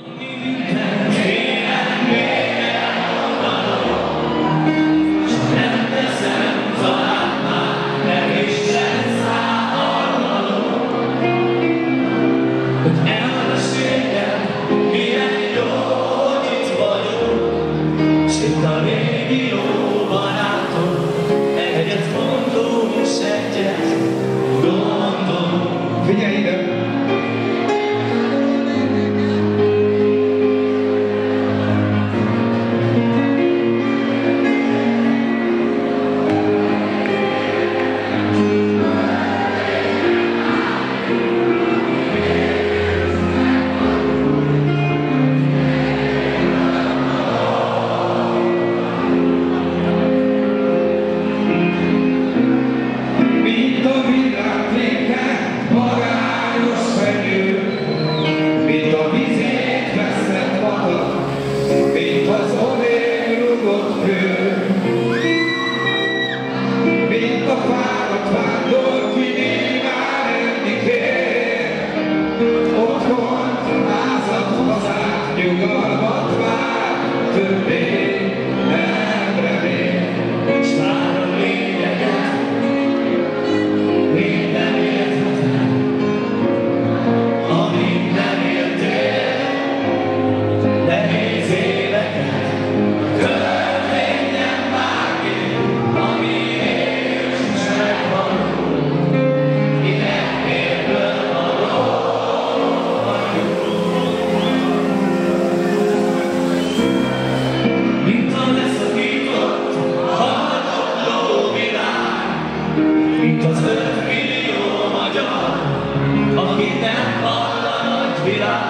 You can't me. também. 啊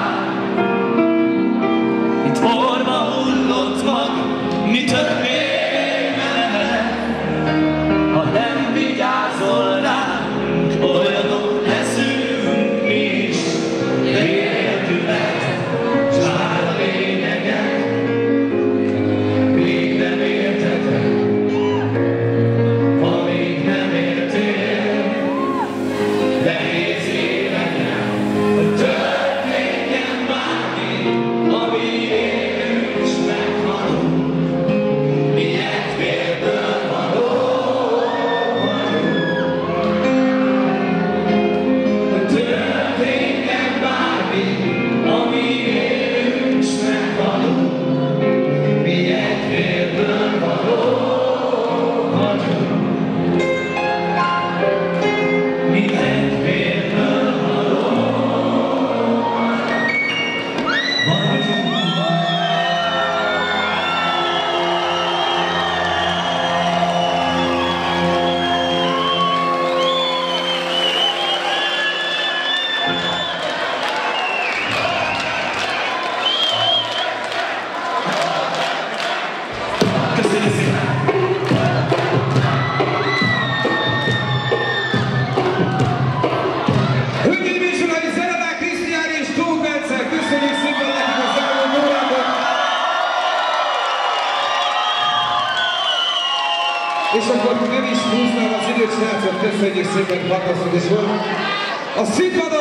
és akkor nem is húznál az időt, srácok, köszönjük szépen, Pataszik, és volt a színpadon!